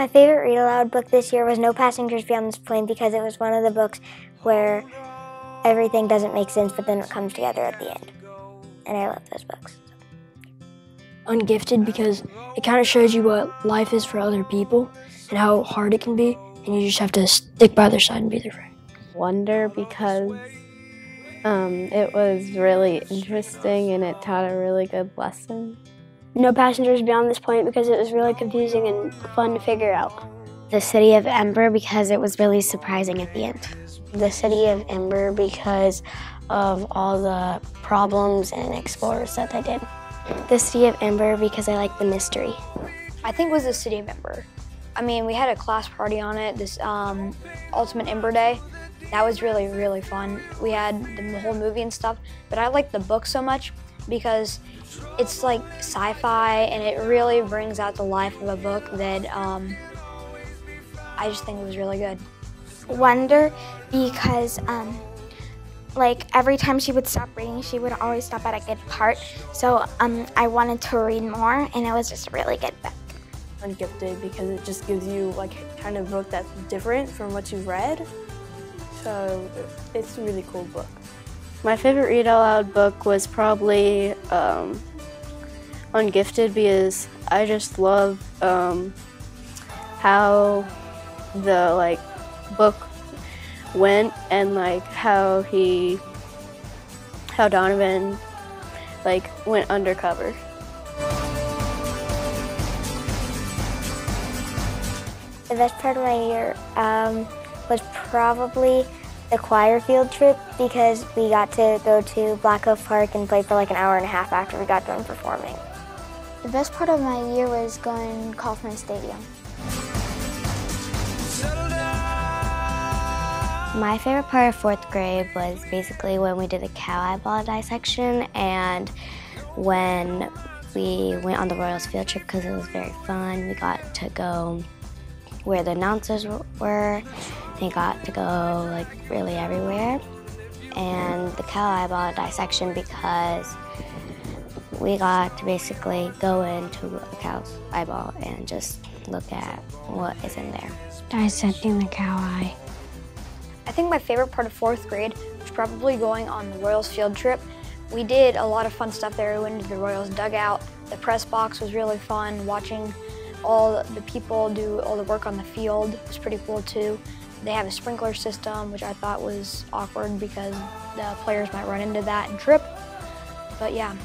My favorite read aloud book this year was No Passengers Beyond This Plane because it was one of the books where everything doesn't make sense, but then it comes together at the end. And I love those books. Ungifted because it kind of shows you what life is for other people and how hard it can be, and you just have to stick by their side and be their friend. Wonder because um, it was really interesting and it taught a really good lesson. No passengers beyond this point because it was really confusing and fun to figure out. The City of Ember because it was really surprising at the end. The City of Ember because of all the problems and explorers that they did. The City of Ember because I like the mystery. I think it was the City of Ember. I mean, we had a class party on it, this um, Ultimate Ember Day. That was really, really fun. We had the whole movie and stuff, but I like the book so much because it's like sci-fi and it really brings out the life of a book that um, I just think was really good. Wonder because um, like every time she would stop reading, she would always stop at a good part. So um, I wanted to read more, and it was just a really good book. Ungifted because it just gives you like kind of book that's different from what you've read. So it's a really cool book. My favorite read out loud book was probably um, Ungifted because I just love um, how the like book went and like how he how Donovan like went undercover. The best part of my year um, was probably the choir field trip because we got to go to Black Oak Park and play for like an hour and a half after we got done performing. The best part of my year was going to Kauffman Stadium. My favorite part of fourth grade was basically when we did the cow eyeball dissection and when we went on the Royals field trip because it was very fun. We got to go where the announcers were. We got to go like really everywhere. And the cow eyeball dissection because we got to basically go into a cow's eyeball and just look at what is in there. Dissecting the cow eye. I think my favorite part of fourth grade was probably going on the Royals field trip. We did a lot of fun stuff there. We went to the Royals dugout. The press box was really fun. Watching all the people do all the work on the field was pretty cool too. They have a sprinkler system, which I thought was awkward because the players might run into that and trip. But yeah.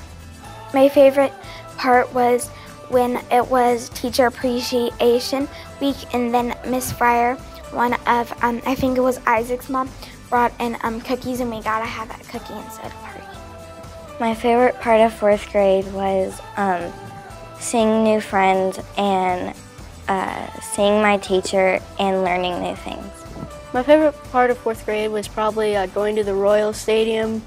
My favorite part was when it was Teacher Appreciation Week and then Miss Frier one of, um, I think it was Isaac's mom, brought in um, cookies and we got to have that cookie and soda party. My favorite part of fourth grade was um, seeing new friends and uh, seeing my teacher and learning new things. My favorite part of fourth grade was probably uh, going to the Royal Stadium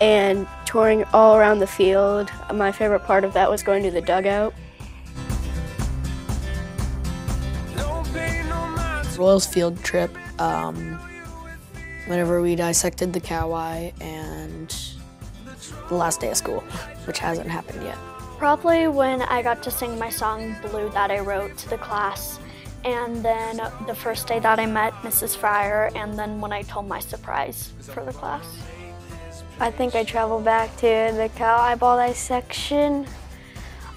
and touring all around the field. My favorite part of that was going to the dugout. Royals field trip um, whenever we dissected the cow eye and the last day of school, which hasn't happened yet. Probably when I got to sing my song Blue that I wrote to the class, and then the first day that I met Mrs. Frier, and then when I told my surprise for the class. I think I traveled back to the cow eyeball dissection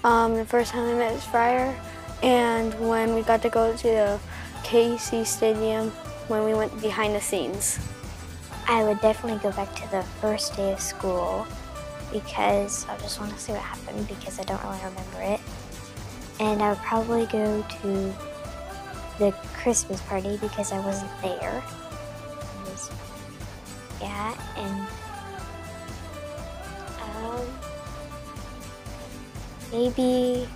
um, the first time I met Mrs. Frier, and when we got to go to the KC Stadium when we went behind the scenes. I would definitely go back to the first day of school because I just want to see what happened because I don't really remember it. And I would probably go to the Christmas party because I wasn't there. Was, yeah, and um, maybe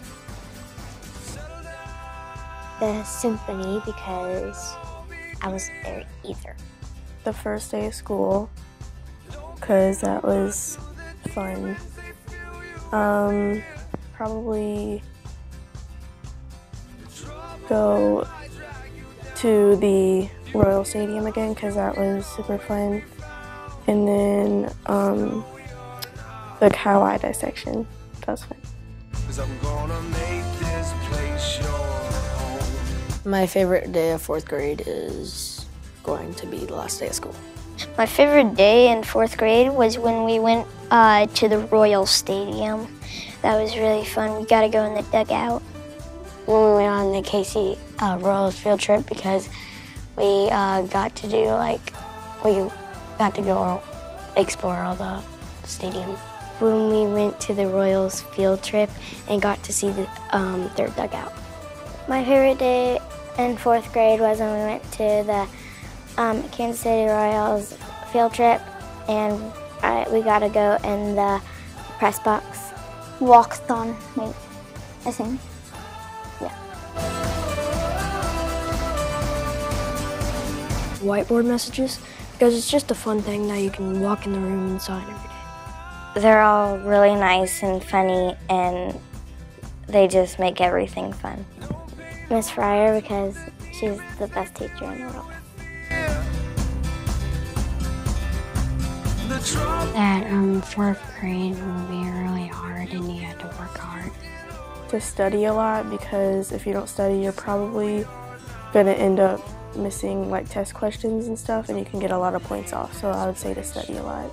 the symphony because I wasn't there either. The first day of school because that was fun. Um, probably go to the Royal Stadium again because that was super fun. And then um, the cow eye dissection, that was fun. My favorite day of fourth grade is going to be the last day of school. My favorite day in fourth grade was when we went uh, to the Royal Stadium. That was really fun. We got to go in the dugout. When we went on the KC Royals field trip because we uh, got to do like, we got to go explore all the stadium. When we went to the Royals field trip and got to see the, um, their dugout. My favorite day in fourth grade was when we went to the um, Kansas City Royals field trip and I, we got to go in the press box. Walkathon, wait, I think. Whiteboard messages because it's just a fun thing that you can walk in the room and sign every day. They're all really nice and funny and they just make everything fun. Miss Frier because she's the best teacher in the world. That um, fourth grade will be really hard and you had to work hard. To study a lot because if you don't study, you're probably going to end up missing like test questions and stuff and you can get a lot of points off. So I would say to study a lot.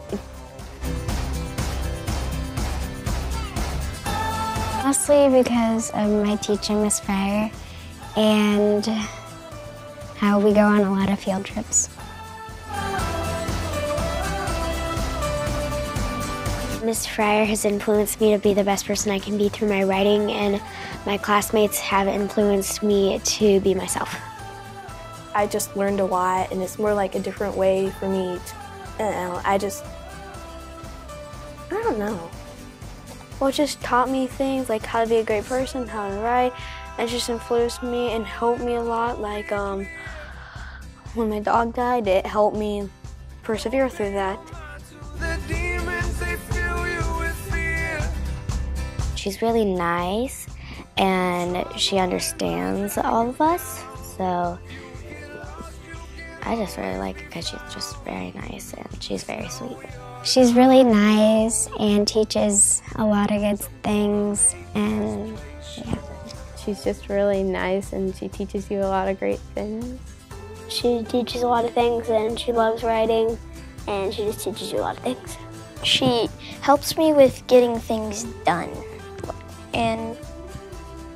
Mostly because of my teacher, Miss Frier, and how we go on a lot of field trips. Miss Frier has influenced me to be the best person I can be through my writing, and my classmates have influenced me to be myself. I just learned a lot, and it's more like a different way for me. To, uh, I just, I don't know. Well, it just taught me things like how to be a great person, how to write. It just influenced me and helped me a lot. Like um, when my dog died, it helped me persevere through that. She's really nice and she understands all of us. So I just really like her because she's just very nice and she's very sweet. She's really nice and teaches a lot of good things and yeah. She's just really nice and she teaches you a lot of great things. She teaches a lot of things and she loves writing and she just teaches you a lot of things. She helps me with getting things done. And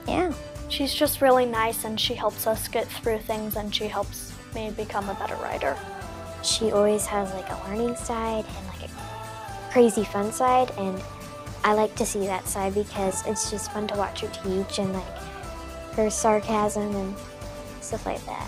yeah. She's just really nice and she helps us get through things and she helps me become a better writer. She always has like a learning side and like a crazy fun side and I like to see that side because it's just fun to watch her teach and like her sarcasm and stuff like that.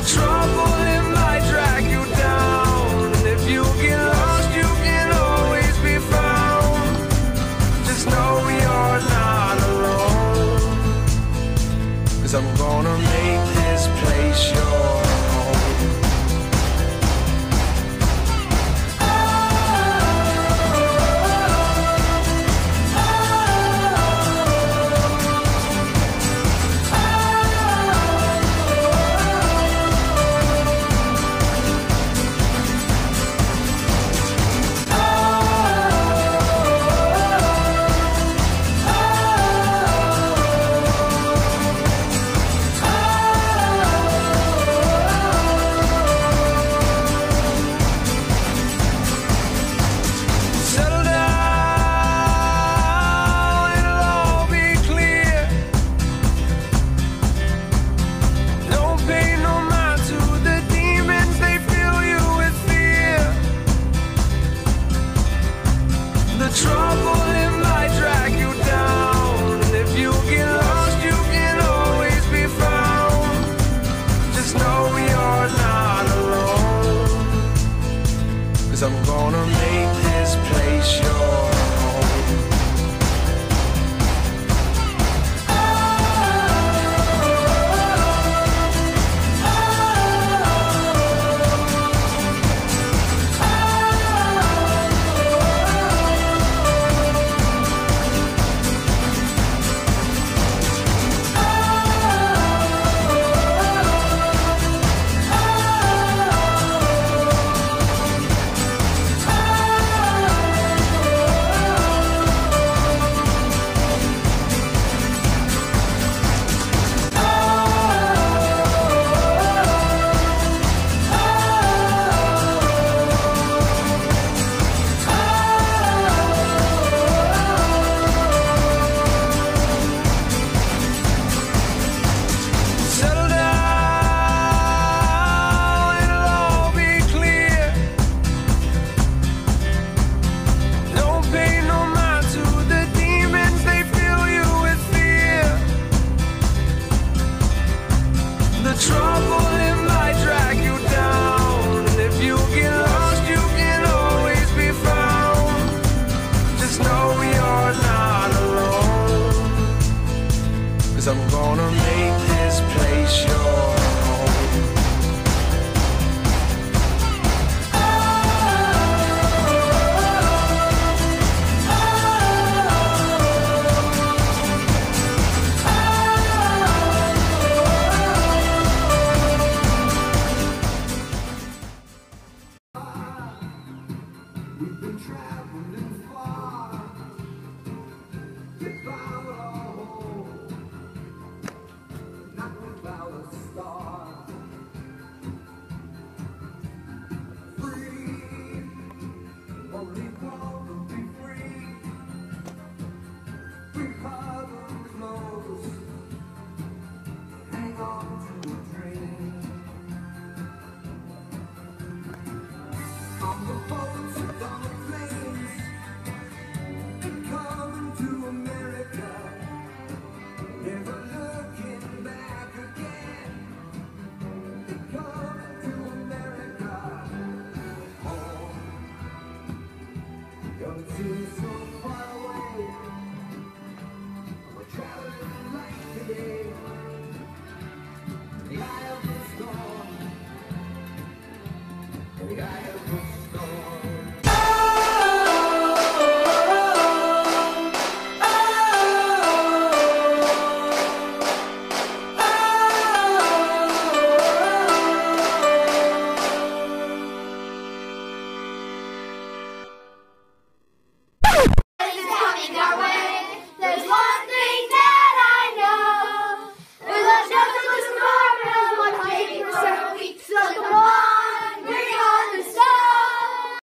the trouble.